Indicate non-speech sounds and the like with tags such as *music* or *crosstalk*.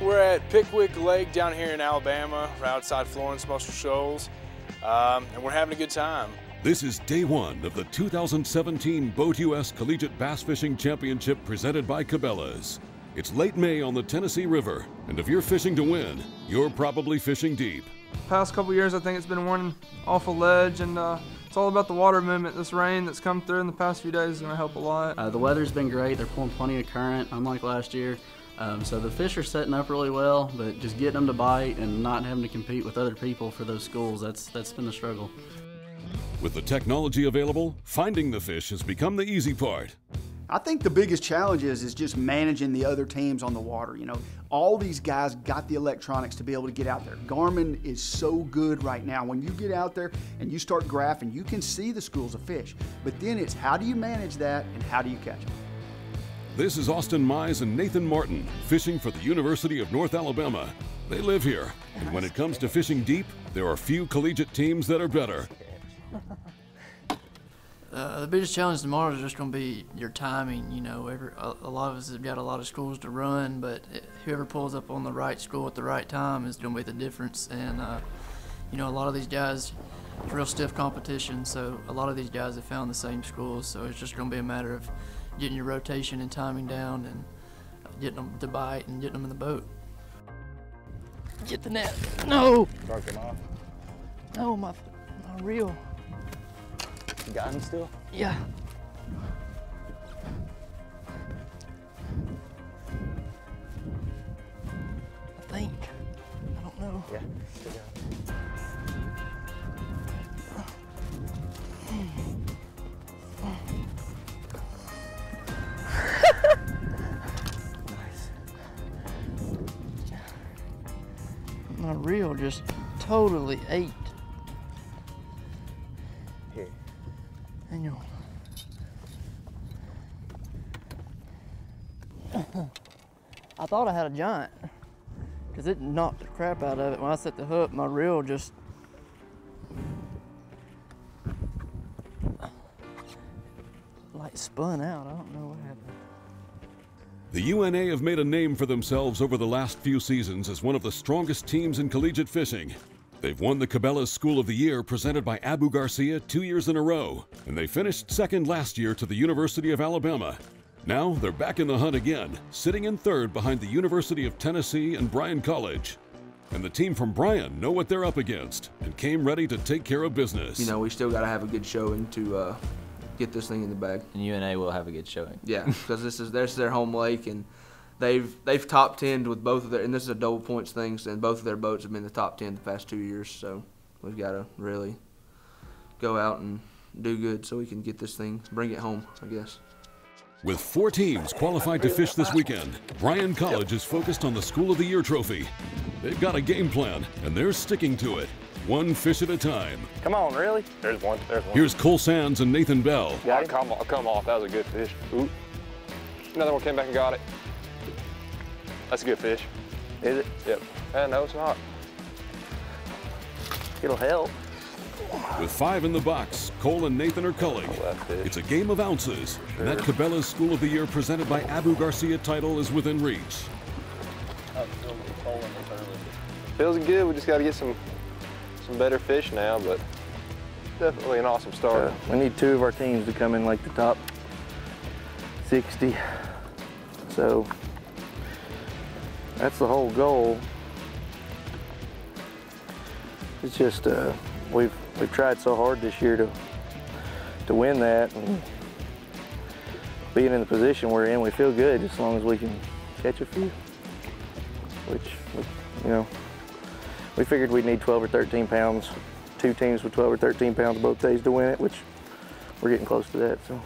We're at Pickwick Lake down here in Alabama, right outside Florence, Muscle Shoals, um, and we're having a good time. This is day one of the 2017 BoatUS Collegiate Bass Fishing Championship presented by Cabela's. It's late May on the Tennessee River, and if you're fishing to win, you're probably fishing deep. Past couple years, I think it's been one awful ledge, and uh, it's all about the water movement. This rain that's come through in the past few days is going to help a lot. Uh, the weather's been great. They're pulling plenty of current, unlike last year. Um, so the fish are setting up really well, but just getting them to bite and not having to compete with other people for those schools, that's, that's been the struggle. With the technology available, finding the fish has become the easy part. I think the biggest challenge is, is just managing the other teams on the water. You know, all these guys got the electronics to be able to get out there. Garmin is so good right now. When you get out there and you start graphing, you can see the schools of fish. But then it's how do you manage that and how do you catch them? This is Austin Mize and Nathan Martin fishing for the University of North Alabama. They live here, and when it comes to fishing deep, there are few collegiate teams that are better. Uh, the biggest challenge tomorrow is just going to be your timing. You know, every, a, a, lot of us have got a lot of schools to run, but whoever pulls up on the right school at the right time is going to be the difference. And uh, you know, a lot of these guys, it's real stiff competition, so a lot of these guys have found the same schools. So it's just going to be a matter of getting your rotation and timing down, and getting them to bite and getting them in the boat. Get the net. No. Broke him off. No, my, my reel. You got him still? Yeah. I think. I don't know. Yeah, reel just totally ate. Here. Hang on. I thought I had a giant because it knocked the crap out of it. When I set the hook, my reel just like spun out. I don't know what happened. The UNA have made a name for themselves over the last few seasons as one of the strongest teams in collegiate fishing. They've won the Cabela's School of the Year presented by Abu Garcia two years in a row, and they finished second last year to the University of Alabama. Now they're back in the hunt again, sitting in third behind the University of Tennessee and Bryan College. And the team from Bryan know what they're up against and came ready to take care of business. You know, we still got to have a good showing to uh, get this thing in the bag. And UNA will have a good showing. Yeah, *laughs* because this is this is their home lake, and they've they've top ten with both of their, and this is a double points thing, and both of their boats have been the top ten the past two years. So we've got to really go out and do good so we can get this thing, bring it home, I guess. With four teams qualified to fish this weekend, Bryan College is focused on the School of the Year trophy. They've got a game plan, and they're sticking to it, one fish at a time. Come on, really? There's one. There's one. Here's Cole Sands and Nathan Bell. Got come, off, come off. That was a good fish. Ooh. Another one came back and got it. That's a good fish. Is it? Yep. Uh, no, it's not. It'll help. With five in the box, Cole and Nathan are culling. It's a game of ounces, and that Cabela's School of the Year presented by Abu Garcia title is within reach. Feels good. We just got to get some some better fish now, but definitely an awesome start. Uh, we need two of our teams to come in like the top 60. So that's the whole goal. It's just uh, we've we've tried so hard this year to to win that, and being in the position we're in, we feel good as long as we can catch a few. Which, you know, we figured we'd need 12 or 13 pounds, two teams with 12 or 13 pounds both days to win it, which we're getting close to that. So.